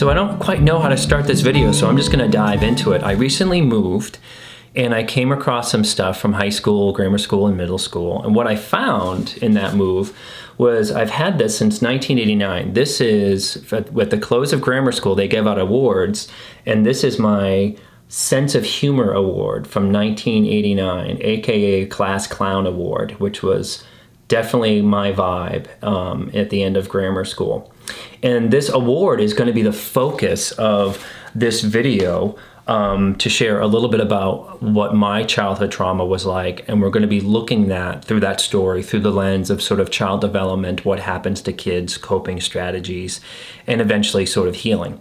So I don't quite know how to start this video, so I'm just gonna dive into it. I recently moved and I came across some stuff from high school, grammar school, and middle school. And what I found in that move was I've had this since 1989. This is, at the close of grammar school, they give out awards, and this is my Sense of Humor Award from 1989, aka Class Clown Award, which was definitely my vibe um, at the end of grammar school. And this award is going to be the focus of this video um, to share a little bit about what my childhood trauma was like. And we're going to be looking at through that story, through the lens of sort of child development, what happens to kids, coping strategies, and eventually sort of healing.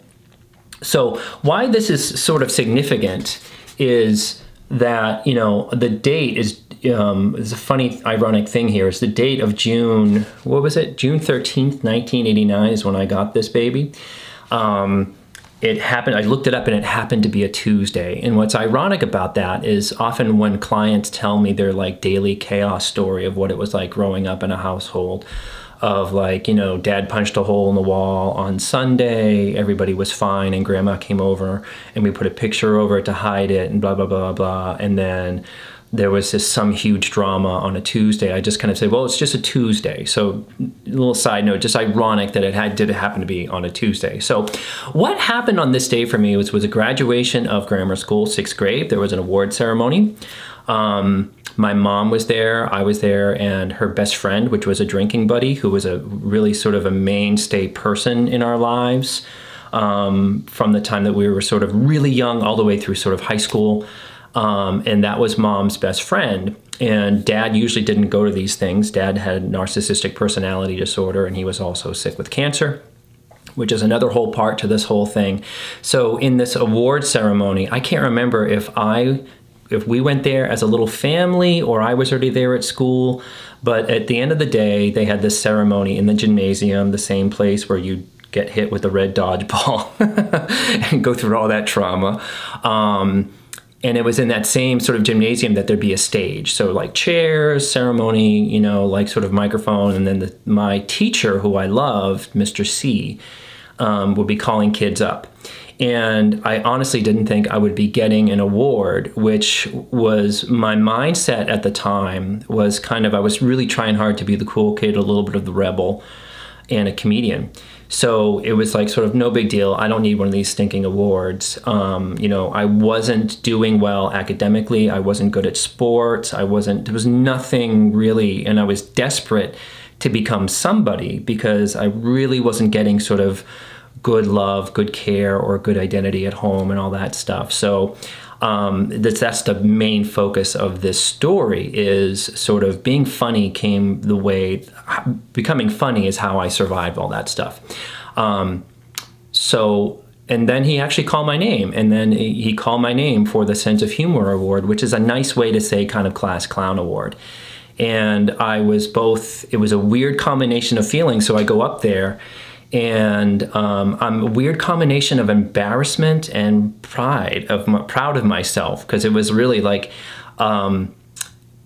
So, why this is sort of significant is that, you know, the date is um, there's a funny, ironic thing here. Is the date of June? What was it? June thirteenth, nineteen eighty nine, is when I got this baby. Um, it happened. I looked it up, and it happened to be a Tuesday. And what's ironic about that is often when clients tell me their like daily chaos story of what it was like growing up in a household of like you know dad punched a hole in the wall on sunday everybody was fine and grandma came over and we put a picture over it to hide it and blah blah blah blah and then there was just some huge drama on a Tuesday, I just kind of say, well, it's just a Tuesday. So, a little side note, just ironic that it had did happen to be on a Tuesday. So, what happened on this day for me was was a graduation of grammar school, sixth grade. There was an award ceremony. Um, my mom was there, I was there, and her best friend, which was a drinking buddy, who was a really sort of a mainstay person in our lives um, from the time that we were sort of really young all the way through sort of high school. Um, and that was mom's best friend. And dad usually didn't go to these things. Dad had narcissistic personality disorder, and he was also sick with cancer which is another whole part to this whole thing. So in this award ceremony, I can't remember if I if we went there as a little family or I was already there at school, but at the end of the day, they had this ceremony in the gymnasium, the same place where you get hit with a red dodgeball and go through all that trauma. Um, and it was in that same sort of gymnasium that there'd be a stage. So like chairs ceremony you know like sort of microphone. And then the, my teacher who i loved mr c um, would be calling kids up. And i honestly didn't think i would be getting an award which was my mindset at the time was kind of i was really trying hard to be the cool kid a little bit of the rebel and a comedian so it was like sort of no big deal. I don't need one of these stinking awards. Um, you know, I wasn't doing well academically. I wasn't good at sports. I wasn't, there was nothing really, and I was desperate to become somebody because I really wasn't getting sort of good love, good care, or good identity at home and all that stuff. So um, that's, that's the main focus of this story is sort of being funny came the way becoming funny is how I survived all that stuff. Um, so and then he actually called my name and then he called my name for the sense of humor award which is a nice way to say kind of class clown award and i was both it was a weird combination of feelings so i go up there and um, I'm a weird combination of embarrassment and pride of my, proud of myself because it was really like um,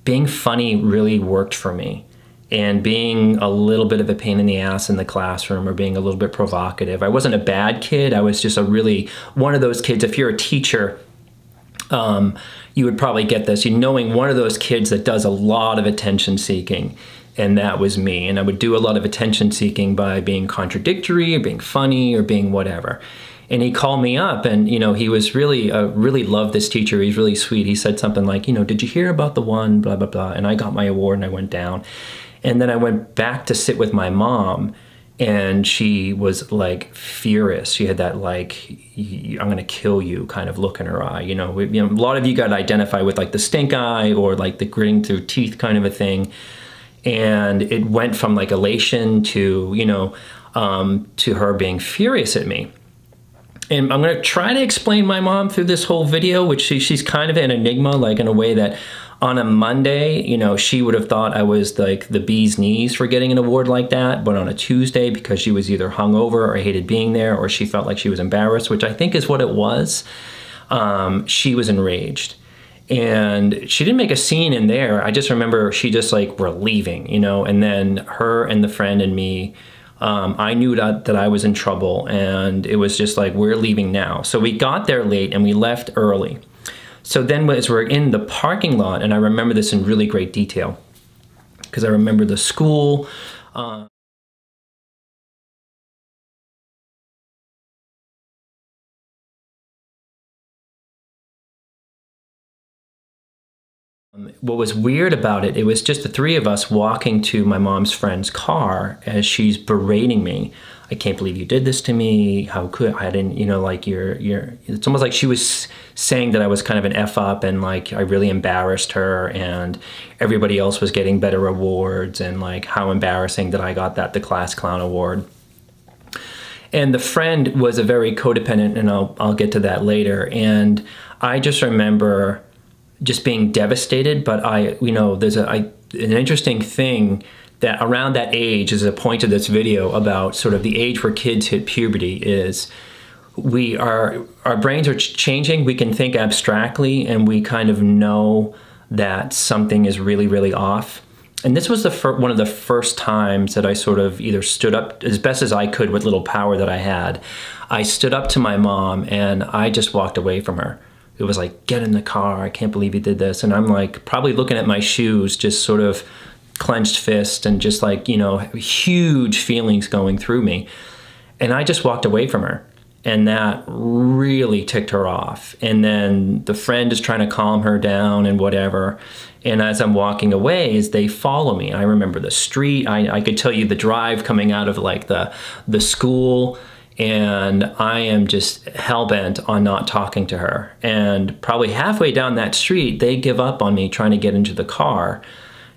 being funny really worked for me and being a little bit of a pain in the ass in the classroom or being a little bit provocative. I wasn't a bad kid. I was just a really one of those kids. If you're a teacher, um, you would probably get this. You knowing one of those kids that does a lot of attention seeking and that was me. And I would do a lot of attention seeking by being contradictory or being funny or being whatever. And he called me up, and you know he was really, uh, really loved this teacher. He's really sweet. He said something like, you know, did you hear about the one, blah blah blah. And I got my award, and I went down, and then I went back to sit with my mom, and she was like furious. She had that like I'm gonna kill you kind of look in her eye. You know, you know, a lot of you got to identify with like the stink eye or like the gritting through teeth kind of a thing and it went from like elation to you know um, to her being furious at me. And i'm going to try to explain my mom through this whole video which she, she's kind of an enigma like in a way that on a monday you know she would have thought i was like the bee's knees for getting an award like that. But on a tuesday because she was either hungover or hated being there or she felt like she was embarrassed which i think is what it was um, she was enraged and she didn't make a scene in there. I just remember she just like we're leaving, you know, and then her and the friend and me um, I knew that, that I was in trouble, and it was just like, we're leaving now. So we got there late and we left early. So then, as we're in the parking lot, and I remember this in really great detail because I remember the school. Uh, Um, what was weird about it, it was just the three of us walking to my mom's friend's car as she's berating me. I can't believe you did this to me. How could I didn't, you know, like you're, you're, it's almost like she was saying that I was kind of an F up and like I really embarrassed her and everybody else was getting better awards and like how embarrassing that I got that the class clown award. And the friend was a very codependent, and I'll, I'll get to that later. And I just remember just being devastated. But I, you know, there's a, I, an interesting thing that around that age is a point of this video about sort of the age where kids hit puberty is we are our brains are changing we can think abstractly and we kind of know that something is really really off and this was the fir- one of the first times that I sort of either stood up as best as I could with little power that I had. I stood up to my mom and I just walked away from her it was like, get in the car. I can't believe you did this. And I'm like, probably looking at my shoes, just sort of clenched fist and just like, you know, huge feelings going through me. And I just walked away from her. And that really ticked her off. And then the friend is trying to calm her down and whatever. And as I'm walking away, as they follow me, I remember the street. I, I could tell you the drive coming out of like the the school and I am just hell bent on not talking to her. And probably halfway down that street, they give up on me trying to get into the car,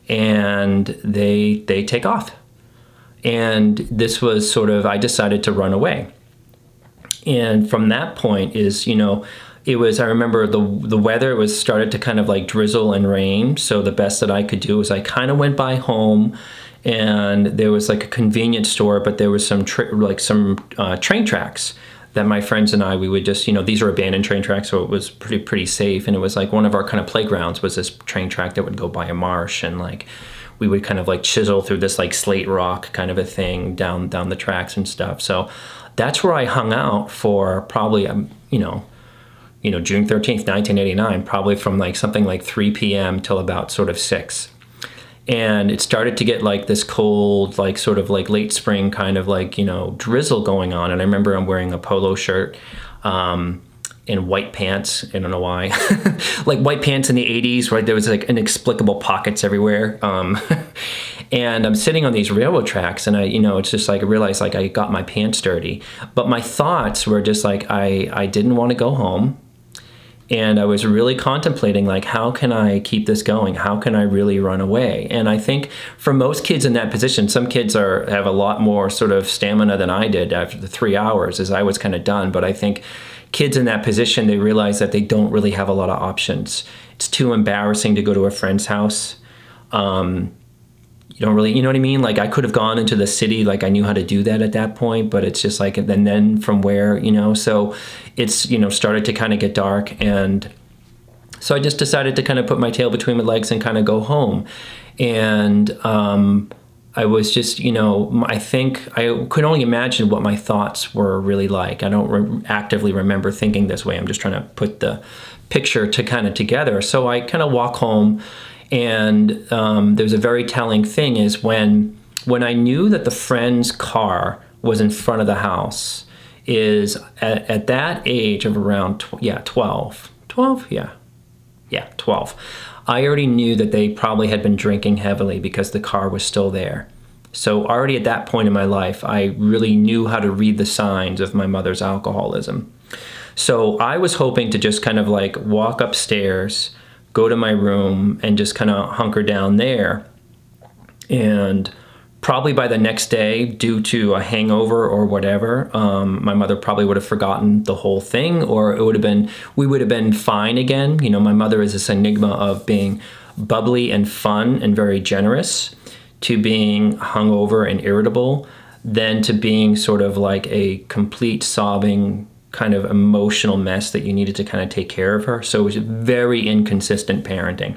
and they they take off. And this was sort of I decided to run away. And from that point is you know it was I remember the the weather was started to kind of like drizzle and rain. So the best that I could do was I kind of went by home and there was like a convenience store, but there was some like some uh, train tracks that my friends and I we would just you know these are abandoned train tracks, so it was pretty pretty safe, and it was like one of our kind of playgrounds was this train track that would go by a marsh, and like we would kind of like chisel through this like slate rock kind of a thing down down the tracks and stuff. So that's where I hung out for probably um, you know you know June 13th 1989 probably from like something like 3 p.m. till about sort of 6 and it started to get like this cold like sort of like late spring kind of like you know drizzle going on. And i remember i'm wearing a polo shirt um, and white pants. I don't know why. Like white pants in the 80s right? There was like inexplicable pockets everywhere. Um, and i'm sitting on these railroad tracks and i you know it's just like i realized like i got my pants dirty. But my thoughts were just like i i didn't want to go home and I was really contemplating like how can I keep this going? How can I really run away? And I think for most kids in that position, some kids are have a lot more sort of stamina than I did after the 3 hours as I was kind of done, but I think kids in that position they realize that they don't really have a lot of options. It's too embarrassing to go to a friend's house. Um, you don't really you know what i mean? Like i could have gone into the city like i knew how to do that at that point but it's just like and then from where you know? So it's you know started to kind of get dark and so i just decided to kind of put my tail between my legs and kind of go home. And um, i was just you know i think i could only imagine what my thoughts were really like. I don't re- actively remember thinking this way. I'm just trying to put the picture to kind of together. So i kind of walk home and um, there's a very telling thing is when when I knew that the friend's car was in front of the house is at, at that age of around tw- yeah 12 12 yeah yeah 12 I already knew that they probably had been drinking heavily because the car was still there. So already at that point in my life, I really knew how to read the signs of my mother's alcoholism. So I was hoping to just kind of like walk upstairs, go to my room and just kind of hunker down there. And probably by the next day, due to a hangover or whatever, um, my mother probably would have forgotten the whole thing, or it would have been, we would have been fine again. You know, my mother is this enigma of being bubbly and fun and very generous to being hungover and irritable, then to being sort of like a complete sobbing kind of emotional mess that you needed to kind of take care of her. So it was very inconsistent parenting.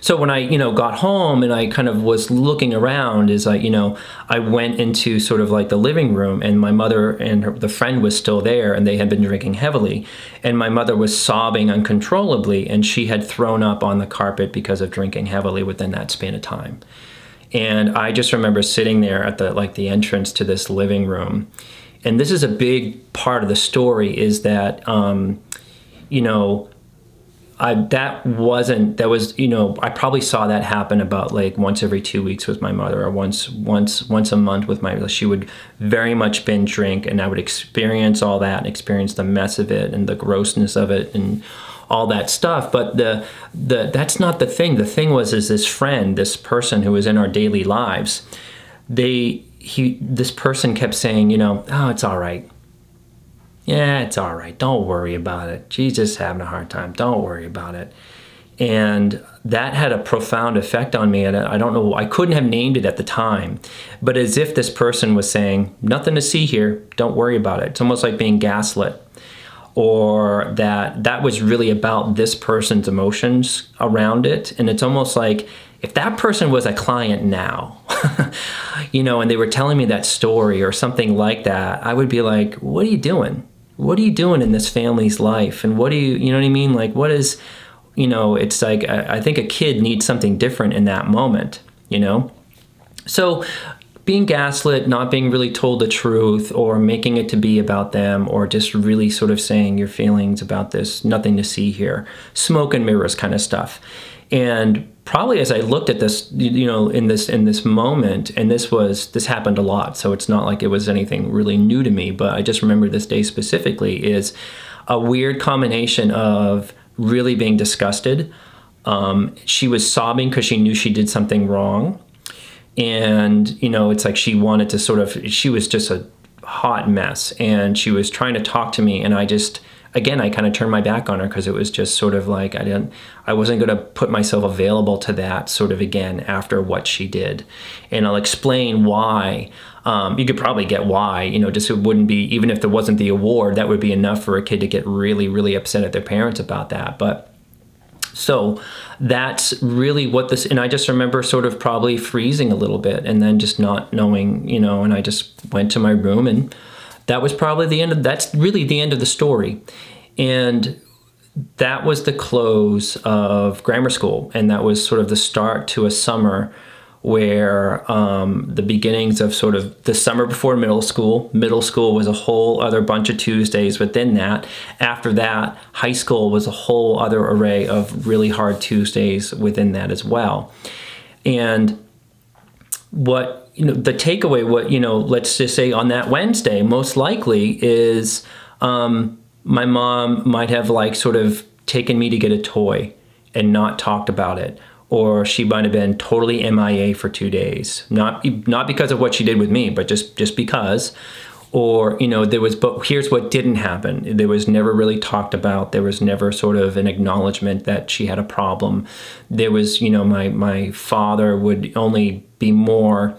so when I, you know, got home and I kind of was looking around, is I, you know, I went into sort of like the living room, and my mother and her, the friend was still there, and they had been drinking heavily, and my mother was sobbing uncontrollably, and she had thrown up on the carpet because of drinking heavily within that span of time. And I just remember sitting there at the like the entrance to this living room, and this is a big part of the story is that, um, you know I that wasn't that was you know I probably saw that happen about like once every two weeks with my mother or once once once a month with my she would very much binge drink and I would experience all that and experience the mess of it and the grossness of it and all that stuff. But the the that's not the thing. The thing was is this friend this person who was in our daily lives they he this person kept saying you know oh it's all right yeah, it's all right. Don't worry about it. She's just having a hard time. Don't worry about it. And that had a profound effect on me. And I don't know, I couldn't have named it at the time, but as if this person was saying, nothing to see here. Don't worry about it. It's almost like being gaslit or that that was really about this person's emotions around it. And it's almost like if that person was a client now, you know, and they were telling me that story or something like that, I would be like, what are you doing? what are you doing in this family's life? And what do you, you know what I mean? Like, what is, you know, it's like, I, I think a kid needs something different in that moment, you know? So, being gaslit, not being really told the truth, or making it to be about them, or just really sort of saying your feelings about this, nothing to see here, smoke and mirrors kind of stuff. And probably as I looked at this, you know, in this in this moment, and this was this happened a lot, so it's not like it was anything really new to me. But I just remember this day specifically is a weird combination of really being disgusted. Um, she was sobbing because she knew she did something wrong, and you know, it's like she wanted to sort of. She was just a hot mess, and she was trying to talk to me, and I just again, I kind of turned my back on her because it was just sort of like I didn't, I wasn't going to put myself available to that sort of again after what she did, and I'll explain why. Um, you could probably get why, you know, just it wouldn't be even if there wasn't the award, that would be enough for a kid to get really, really upset at their parents about that. But so that's really what this, and I just remember sort of probably freezing a little bit and then just not knowing, you know, and I just went to my room and that was probably the end of that's really the end of the story. And that was the close of grammar school. And that was sort of the start to a summer where um, the beginnings of sort of the summer before middle school middle school was a whole other bunch of tuesdays within that. After that high school was a whole other array of really hard tuesdays within that as well. And what you know, the takeaway, what, you know, let's just say on that Wednesday, most likely is um, my mom might have like sort of taken me to get a toy and not talked about it. Or she might have been totally MIA for two days. Not not because of what she did with me, but just just because or you know there was but here's what didn't happen there was never really talked about there was never sort of an acknowledgement that she had a problem there was you know my my father would only be more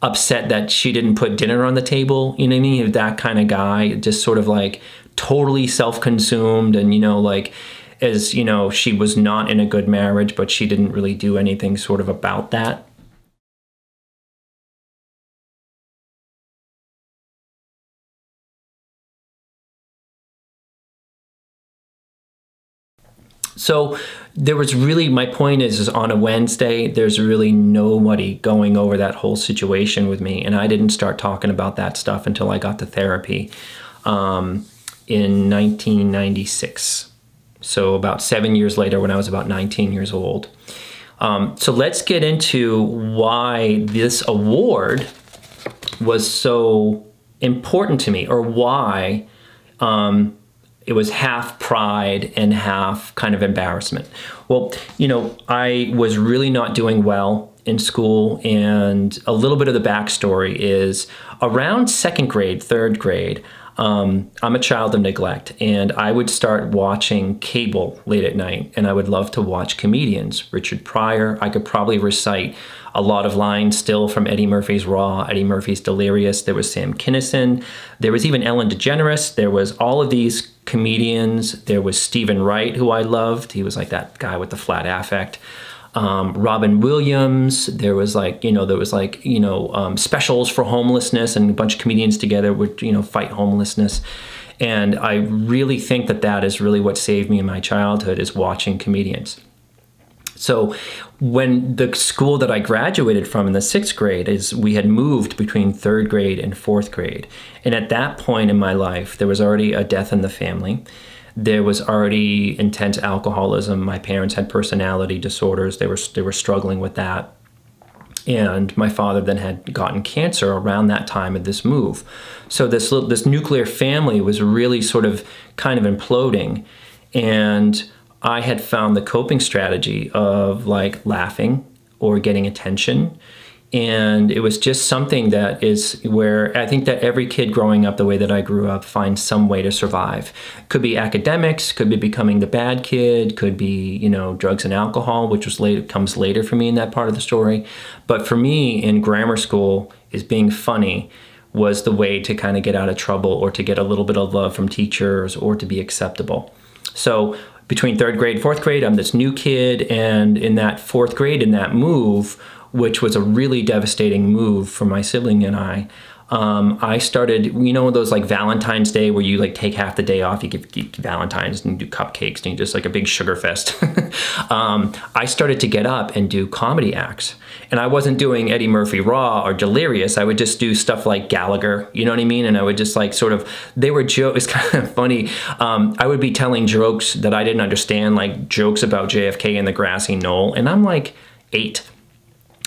upset that she didn't put dinner on the table. You know I mean? That kind of guy, just sort of like totally self-consumed and you know like as you know she was not in a good marriage but she didn't really do anything sort of about that So there was really my point is, is on a Wednesday there's really nobody going over that whole situation with me, and I didn't start talking about that stuff until I got to therapy um, in 1996. So about seven years later, when I was about 19 years old. Um, so let's get into why this award was so important to me, or why. Um, it was half pride and half kind of embarrassment. Well, you know, I was really not doing well in school, and a little bit of the backstory is around second grade, third grade. Um, I'm a child of neglect, and I would start watching cable late at night, and I would love to watch comedians. Richard Pryor, I could probably recite a lot of lines still from Eddie Murphy's Raw, Eddie Murphy's Delirious. There was Sam Kinison. There was even Ellen DeGeneres. There was all of these comedians. There was Steven Wright, who I loved. He was like that guy with the flat affect. um, Robin Williams. There was like, you know, there was like, you know, um, specials for homelessness and a bunch of comedians together would, you know, fight homelessness. And I really think that that is really what saved me in my childhood is watching comedians. So when the school that I graduated from in the sixth grade is we had moved between third grade and fourth grade. And at that point in my life, there was already a death in the family. There was already intense alcoholism. My parents had personality disorders. They were they were struggling with that. And my father then had gotten cancer around that time of this move. So this this nuclear family was really sort of kind of imploding. And I had found the coping strategy of like laughing or getting attention. And it was just something that is where I think that every kid growing up the way that I grew up finds some way to survive. Could be academics, could be becoming the bad kid, could be, you know, drugs and alcohol, which was late, comes later for me in that part of the story. But for me in grammar school is being funny was the way to kind of get out of trouble or to get a little bit of love from teachers or to be acceptable. So between third grade, fourth grade, I'm this new kid, and in that fourth grade, in that move, which was a really devastating move for my sibling and I, um, I started, you know, those like Valentine's Day where you like take half the day off, you give, give Valentine's and you do cupcakes and you just like a big sugar fest. um, I started to get up and do comedy acts. And I wasn't doing Eddie Murphy Raw or Delirious. I would just do stuff like Gallagher, you know what I mean? And I would just like sort of, they were jokes, it's kind of funny. Um, I would be telling jokes that I didn't understand, like jokes about JFK and the grassy knoll. And I'm like eight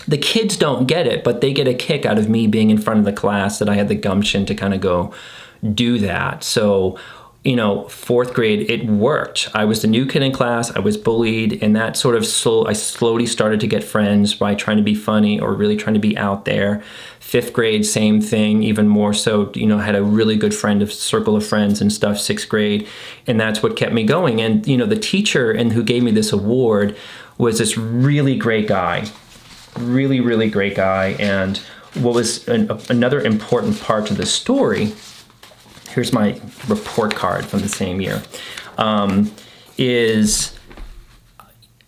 the kids don't get it, but they get a kick out of me being in front of the class that I had the gumption to kind of go do that. So, you know, fourth grade, it worked. I was the new kid in class. I was bullied, and that sort of slow. I slowly started to get friends by trying to be funny or really trying to be out there. Fifth grade, same thing, even more so. You know, had a really good friend, of circle of friends and stuff. Sixth grade, and that's what kept me going. And you know, the teacher and who gave me this award was this really great guy really, really great guy. And what was an, another important part of the story, here's my report card from the same year, um, is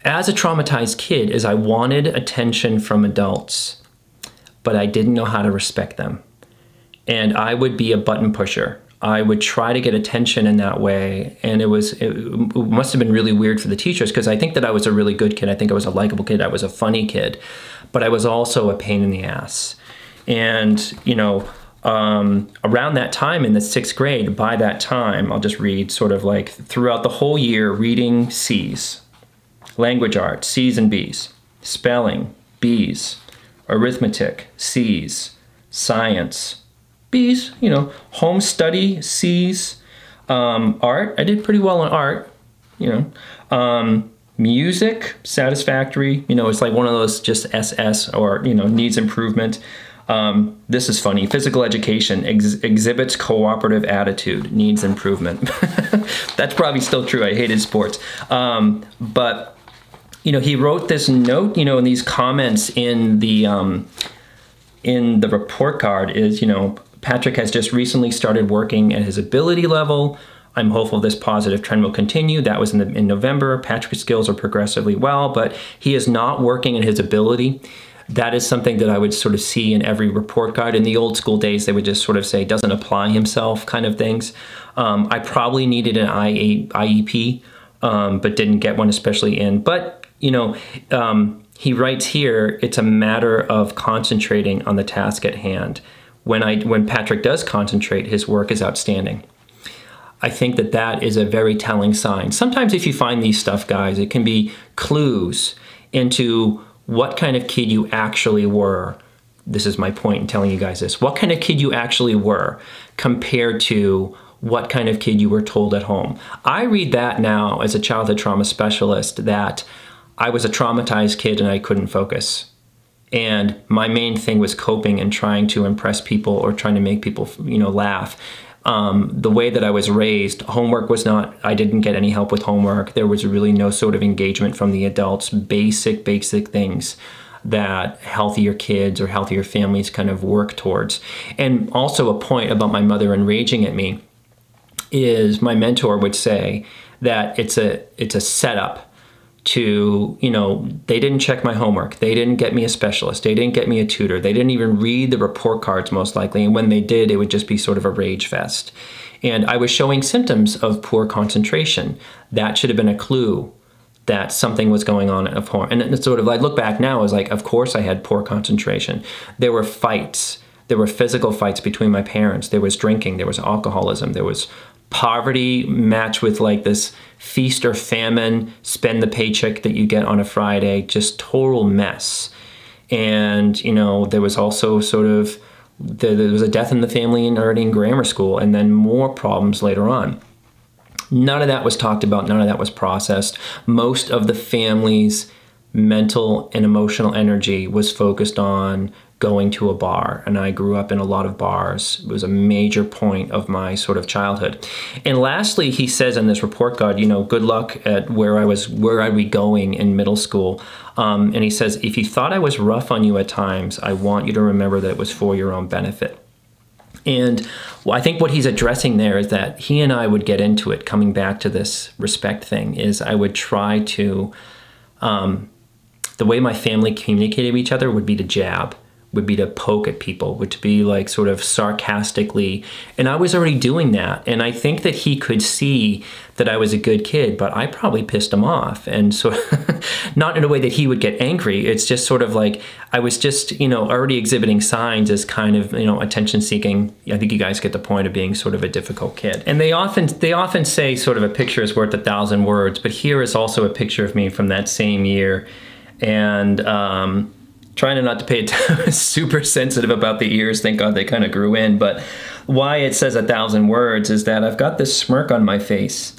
as a traumatized kid, is I wanted attention from adults, but I didn't know how to respect them. And I would be a button pusher. I would try to get attention in that way, and it was it, it must have been really weird for the teachers because I think that I was a really good kid. I think I was a likable kid. I was a funny kid, but I was also a pain in the ass. And you know, um, around that time in the sixth grade, by that time, I'll just read sort of like throughout the whole year, reading C's, language arts, C's and B's, spelling, B's, arithmetic, C's, science B's, you know, home study, C's, um, art, I did pretty well in art, you know, um, music, satisfactory, you know, it's like one of those just SS or, you know, needs improvement. Um, this is funny. Physical education ex exhibits cooperative attitude, needs improvement. That's probably still true. I hated sports. Um, but, you know, he wrote this note, you know, in these comments in the, um, in the report card is, you know, Patrick has just recently started working at his ability level. I'm hopeful this positive trend will continue. That was in, the, in November. Patrick's skills are progressively well, but he is not working at his ability. That is something that I would sort of see in every report card. In the old school days, they would just sort of say doesn't apply himself kind of things. Um, I probably needed an IEP, um, but didn't get one, especially in. But, you know, um, he writes here, it's a matter of concentrating on the task at hand when I when Patrick does concentrate, his work is outstanding. I think that that is a very telling sign. Sometimes if you find these stuff, guys, it can be clues into what kind of kid you actually were. This is my point in telling you guys this. What kind of kid you actually were compared to what kind of kid you were told at home. I read that now as a childhood trauma specialist that I was a traumatized kid and I couldn't focus. And my main thing was coping and trying to impress people or trying to make people, you know, laugh. Um, the way that I was raised, homework was not, I didn't get any help with homework. There was really no sort of engagement from the adults, basic, basic things that healthier kids or healthier families kind of work towards. And also, a point about my mother enraging at me is my mentor would say that it's a, it's a setup to, you know, they didn't check my homework. They didn't get me a specialist. They didn't get me a tutor. They didn't even read the report cards, most likely. And when they did, it would just be sort of a rage fest. And I was showing symptoms of poor concentration. That should have been a clue that something was going on at home. And it's sort of, I look back now, I was like, of course I had poor concentration. There were fights. There were physical fights between my parents. There was drinking. There was alcoholism. There was poverty matched with like this feast or famine, spend the paycheck that you get on a Friday, just total mess. And, you know, there was also sort of, there was a death in the family in already in grammar school, and then more problems later on. None of that was talked about, none of that was processed. Most of the family's mental and emotional energy was focused on going to a bar and I grew up in a lot of bars. It was a major point of my sort of childhood. And lastly, he says in this report card, you know, good luck at where I was, where I'd be going in middle school. Um, and he says, if you thought I was rough on you at times, I want you to remember that it was for your own benefit. And I think what he's addressing there is that he and I would get into it, coming back to this respect thing, is I would try to, um, the way my family communicated with each other would be to jab would be to poke at people, would to be like sort of sarcastically. And I was already doing that. And I think that he could see that I was a good kid, but I probably pissed him off. And so, not in a way that he would get angry. It's just sort of like I was just, you know, already exhibiting signs as kind of, you know, attention seeking. I think you guys get the point of being sort of a difficult kid. And they often, they often say sort of a picture is worth a thousand words, but here is also a picture of me from that same year. And, um, trying not to pay attention, super sensitive about the ears. Thank God they kind of grew in. But why it says a thousand words is that I've got this smirk on my face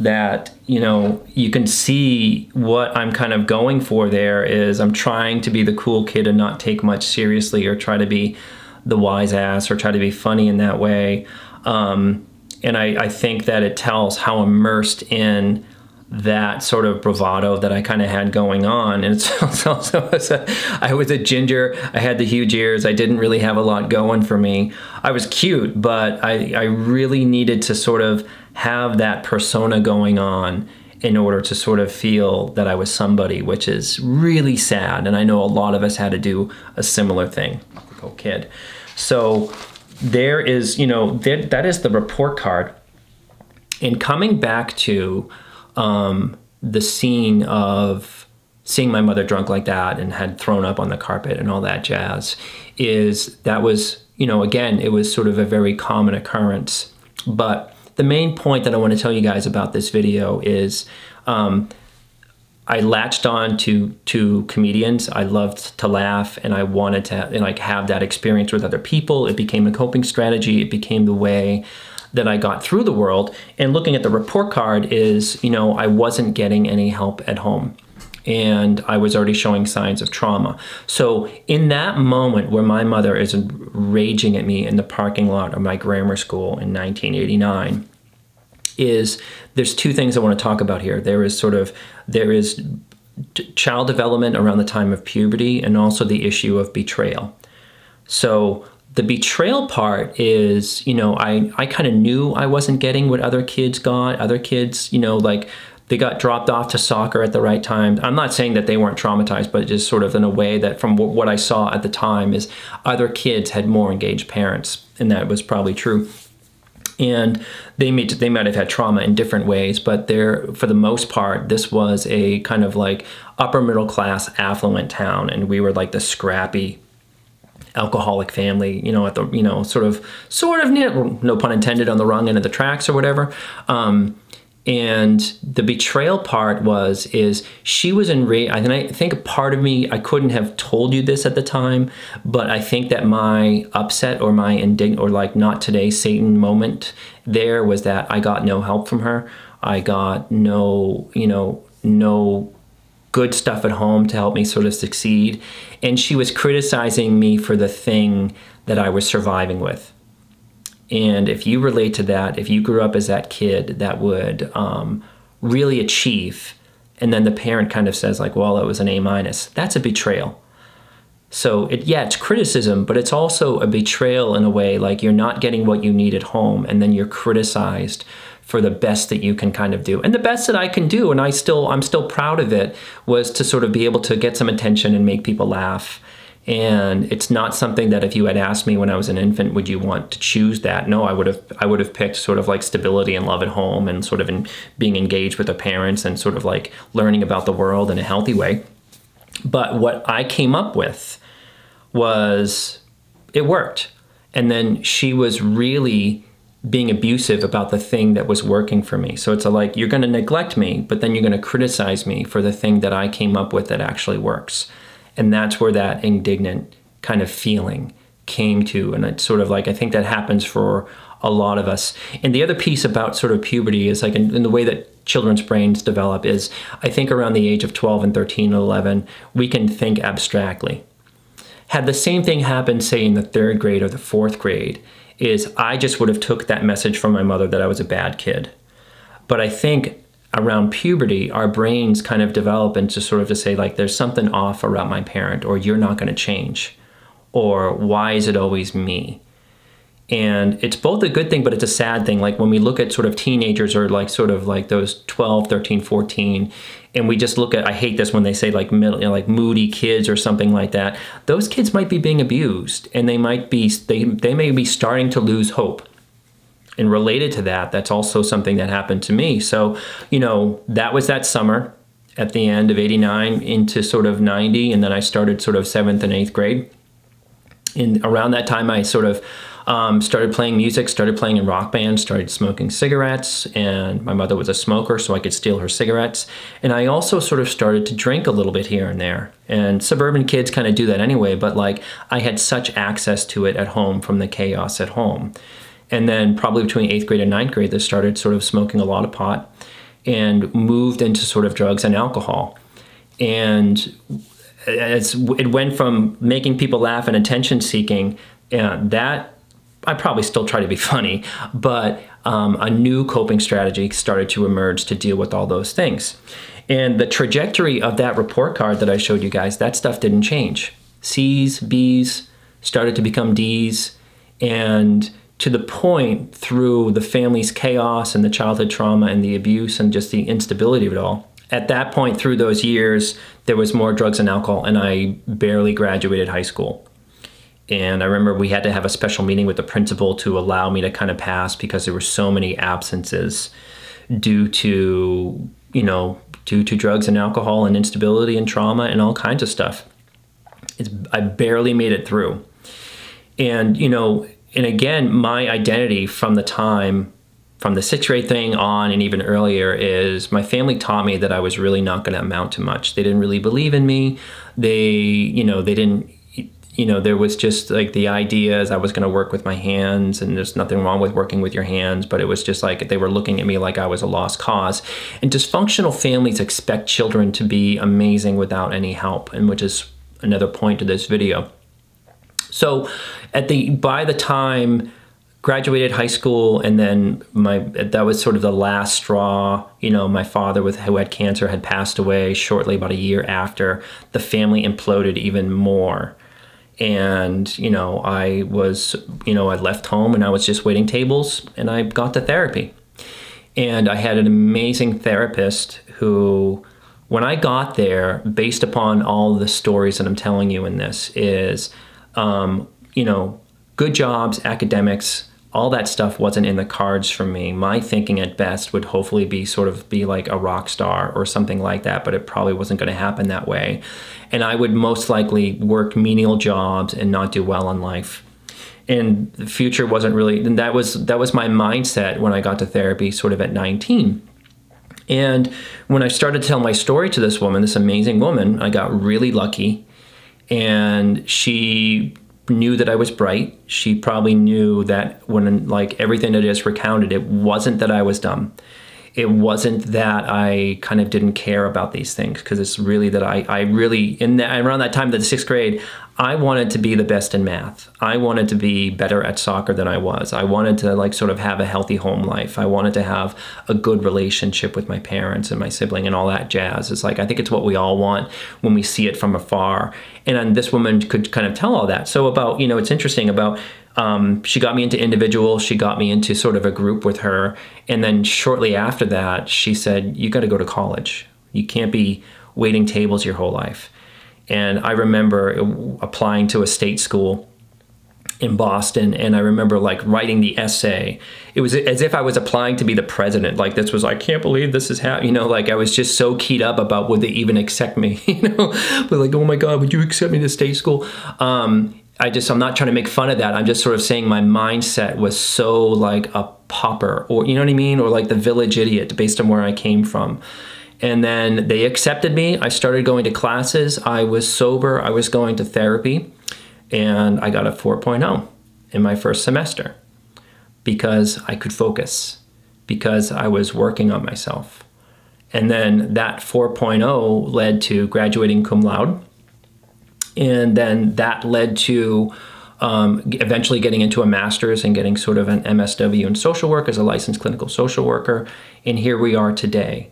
that you know you can see what I'm kind of going for there is I'm trying to be the cool kid and not take much seriously or try to be the wise ass or try to be funny in that way. Um, and I, I think that it tells how immersed in that sort of bravado that I kind of had going on. And it's also, a, I was a ginger. I had the huge ears. I didn't really have a lot going for me. I was cute, but I, I really needed to sort of have that persona going on in order to sort of feel that I was somebody, which is really sad. And I know a lot of us had to do a similar thing. Go kid. So there is, you know, that, that is the report card. And coming back to um, the scene of seeing my mother drunk like that and had thrown up on the carpet and all that jazz is that was you know again it was sort of a very common occurrence but the main point that i want to tell you guys about this video is um, I latched on to to comedians. I loved to laugh, and I wanted to like have that experience with other people. It became a coping strategy. It became the way that I got through the world. And looking at the report card is, you know, I wasn't getting any help at home and I was already showing signs of trauma. So, in that moment where my mother is raging at me in the parking lot of my grammar school in 1989, is there's two things I want to talk about here. There is sort of there is child development around the time of puberty and also the issue of betrayal. So the betrayal part is, you know, I, I kind of knew I wasn't getting what other kids got. Other kids, you know, like they got dropped off to soccer at the right time. I'm not saying that they weren't traumatized, but just sort of in a way that from what I saw at the time is other kids had more engaged parents, and that was probably true. And they may they might have had trauma in different ways, but there for the most part, this was a kind of like upper middle class affluent town, and we were like the scrappy alcoholic family, you know, at the, you know, sort of, sort of, no pun intended, on the wrong end of the tracks or whatever. Um, and the betrayal part was is she was enraged and i think part of me i couldn't have told you this at the time but i think that my upset or my indignant or like not today satan moment there was that i got no help from her i got no you know no good stuff at home to help me sort of succeed. And she was criticizing me for the thing that I was surviving with. And if you relate to that, if you grew up as that kid that would um, really achieve, and then the parent kind of says like, "Well, it was an A minus," that's a betrayal. So it, yeah, it's criticism, but it's also a betrayal in a way. Like you're not getting what you need at home, and then you're criticized for the best that you can kind of do. And the best that I can do, and I still I'm still proud of it, was to sort of be able to get some attention and make people laugh. And it's not something that if you had asked me when I was an infant, would you want to choose that? No, I would have I would have picked sort of like stability and love at home and sort of in being engaged with the parents and sort of like learning about the world in a healthy way. But what I came up with was it worked. And then she was really being abusive about the thing that was working for me. So it's a, like, you're going to neglect me, but then you're going to criticize me for the thing that I came up with that actually works. And that's where that indignant kind of feeling came to. And it's sort of like, I think that happens for a lot of us. And the other piece about sort of puberty is like in, in, the way that children's brains develop is I think around the age of 12 and 13 and 11, we can think abstractly. Had the same thing happened, say, in the third grade or the fourth grade, is I just would have took that message from my mother that I was a bad kid. But I think around puberty, our brains kind of develop into sort of to say like, there's something off around my parent, or you're not going to change, or why is it always me? and it's both a good thing but it's a sad thing like when we look at sort of teenagers or like sort of like those 12 13 14 and we just look at i hate this when they say like middle you know, like moody kids or something like that. Those kids might be being abused and they might be they, they may be starting to lose hope. And related to that that's also something that happened to me. So you know that was that summer at the end of 89 into sort of 90 and then i started sort of seventh and eighth grade. And around that time i sort of um, started playing music, started playing in rock bands, started smoking cigarettes, and my mother was a smoker, so I could steal her cigarettes. And I also sort of started to drink a little bit here and there. And suburban kids kind of do that anyway, but like I had such access to it at home from the chaos at home. And then probably between eighth grade and ninth grade, they started sort of smoking a lot of pot and moved into sort of drugs and alcohol. And as it went from making people laugh and attention seeking, and that I probably still try to be funny, but um, a new coping strategy started to emerge to deal with all those things. And the trajectory of that report card that I showed you guys, that stuff didn't change. C's, B's started to become D's, and to the point through the family's chaos and the childhood trauma and the abuse and just the instability of it all. At that point, through those years, there was more drugs and alcohol, and I barely graduated high school. And I remember we had to have a special meeting with the principal to allow me to kind of pass because there were so many absences due to, you know, due to drugs and alcohol and instability and trauma and all kinds of stuff. It's, I barely made it through. And, you know, and again, my identity from the time, from the sixth grade thing on and even earlier, is my family taught me that I was really not going to amount to much. They didn't really believe in me. They, you know, they didn't you know, there was just like the idea as I was going to work with my hands, and there's nothing wrong with working with your hands, but it was just like they were looking at me like I was a lost cause. And dysfunctional families expect children to be amazing without any help, and which is another point to this video. So, at the by the time graduated high school and then my that was sort of the last straw you know my father with who had cancer had passed away shortly about a year after the family imploded even more and you know i was you know i left home and i was just waiting tables and i got to therapy. And i had an amazing therapist who when i got there based upon all the stories that i'm telling you in this is um, you know good jobs academics all that stuff wasn't in the cards for me. My thinking at best would hopefully be sort of be like a rock star or something like that, but it probably wasn't going to happen that way. And I would most likely work menial jobs and not do well in life. And the future wasn't really and that was that was my mindset when I got to therapy sort of at 19. And when I started to tell my story to this woman, this amazing woman, I got really lucky and she knew that I was bright. She probably knew that when like everything that I just recounted, it wasn't that I was dumb it wasn't that I kind of didn't care about these things because it's really that I, I really in that around that time the sixth grade I wanted to be the best in math. I wanted to be better at soccer than I was. I wanted to like sort of have a healthy home life. I wanted to have a good relationship with my parents and my sibling and all that jazz. It's like I think it's what we all want when we see it from afar. And this woman could kind of tell all that. So about you know it's interesting about um, she got me into individual. She got me into sort of a group with her. And then shortly after that, she said, You got to go to college. You can't be waiting tables your whole life. And I remember applying to a state school in Boston, and I remember like writing the essay. It was as if I was applying to be the president. Like this was, I can't believe this is happening. You know, like I was just so keyed up about would they even accept me? You know, but like, oh my God, would you accept me to state school? Um, I just, I'm not trying to make fun of that. I'm just sort of saying my mindset was so like a pauper, or you know what I mean, or like the village idiot, based on where I came from. And then they accepted me. I started going to classes. I was sober. I was going to therapy and I got a 4.0 in my first semester because I could focus, because I was working on myself. And then that 4.0 led to graduating cum laude. And then that led to um, eventually getting into a master's and getting sort of an MSW in social work as a licensed clinical social worker. And here we are today.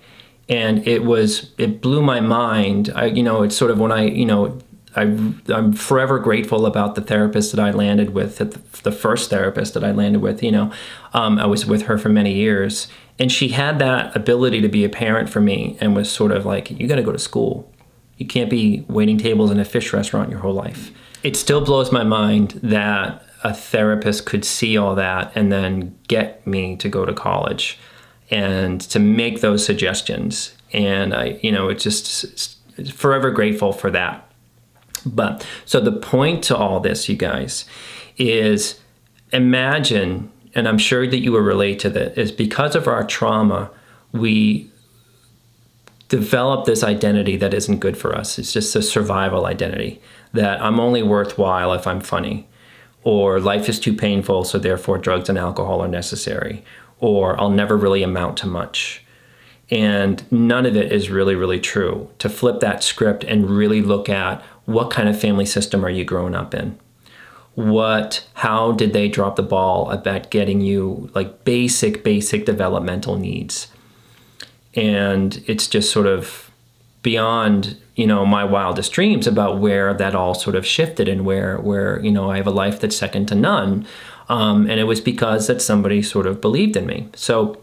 And it was, it blew my mind. I, you know, it's sort of when I, you know, I, am forever grateful about the therapist that I landed with, the first therapist that I landed with. You know, um, I was with her for many years, and she had that ability to be a parent for me, and was sort of like, "You got to go to school. You can't be waiting tables in a fish restaurant your whole life." It still blows my mind that a therapist could see all that and then get me to go to college and to make those suggestions. And I, you know, it's just forever grateful for that. But so the point to all this, you guys, is imagine, and I'm sure that you will relate to this, is because of our trauma, we develop this identity that isn't good for us. It's just a survival identity that I'm only worthwhile if I'm funny, or life is too painful, so therefore drugs and alcohol are necessary, or I'll never really amount to much. And none of it is really, really true. To flip that script and really look at what kind of family system are you growing up in? What, how did they drop the ball about getting you like basic, basic developmental needs? And it's just sort of beyond, you know, my wildest dreams about where that all sort of shifted and where, where, you know, I have a life that's second to none. Um, and it was because that somebody sort of believed in me. So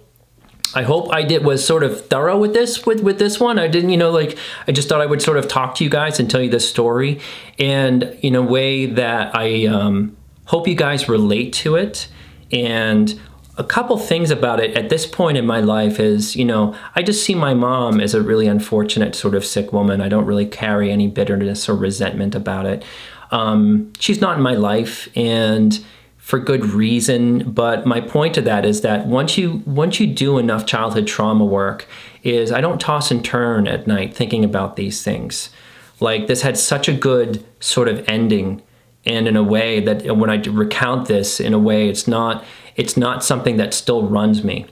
I hope I did was sort of thorough with this with with this one. I didn't, you know, like I just thought I would sort of talk to you guys and tell you this story, and in a way that I um, hope you guys relate to it. And a couple things about it at this point in my life is, you know, I just see my mom as a really unfortunate sort of sick woman. I don't really carry any bitterness or resentment about it. Um, she's not in my life, and for good reason. But my point to that is that once you once you do enough childhood trauma work, is I don't toss and turn at night thinking about these things. Like this had such a good sort of ending, and in a way that when I recount this, in a way it's not it's not something that still runs me.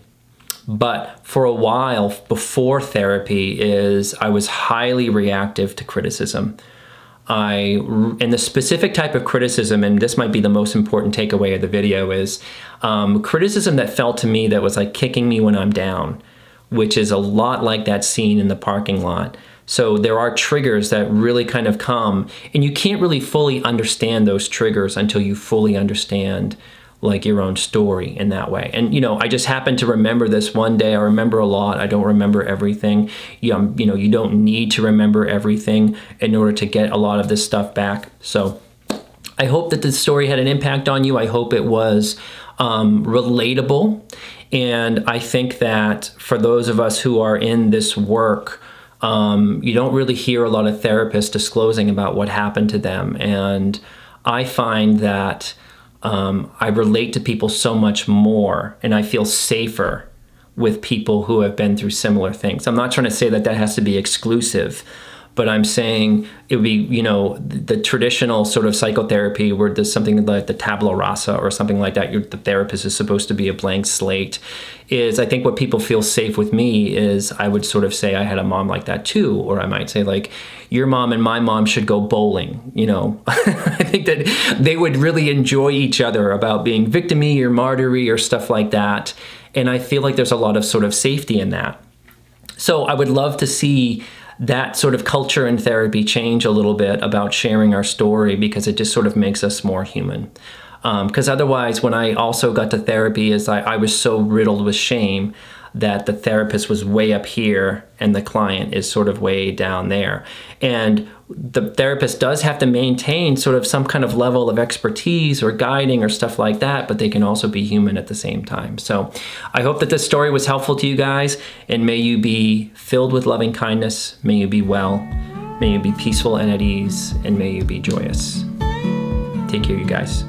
But for a while before therapy is I was highly reactive to criticism. I, and the specific type of criticism, and this might be the most important takeaway of the video, is um, criticism that felt to me that was like kicking me when I'm down, which is a lot like that scene in the parking lot. So there are triggers that really kind of come, and you can't really fully understand those triggers until you fully understand like your own story in that way. And you know, I just happened to remember this one day. I remember a lot. I don't remember everything. You, um, you know, you don't need to remember everything in order to get a lot of this stuff back. So I hope that the story had an impact on you. I hope it was um, relatable. And I think that for those of us who are in this work, um, you don't really hear a lot of therapists disclosing about what happened to them. And I find that um, I relate to people so much more and I feel safer with people who have been through similar things. I'm not trying to say that that has to be exclusive, but I'm saying it would be, you know, the, traditional sort of psychotherapy where there's something like the tabula rasa or something like that, the therapist is supposed to be a blank slate, is I think what people feel safe with me is I would sort of say I had a mom like that too, or I might say like, your mom and my mom should go bowling, you know. I think that they would really enjoy each other about being victimy or martyry or stuff like that. And I feel like there's a lot of sort of safety in that. So I would love to see that sort of culture and therapy change a little bit about sharing our story because it just sort of makes us more human. Because um, otherwise, when I also got to therapy, is I, I was so riddled with shame that the therapist was way up here and the client is sort of way down there. And the therapist does have to maintain sort of some kind of level of expertise or guiding or stuff like that, but they can also be human at the same time. So I hope that this story was helpful to you guys, and may you be filled with loving kindness, may you be well, may you be peaceful and at ease, and may you be joyous. Take care, you guys.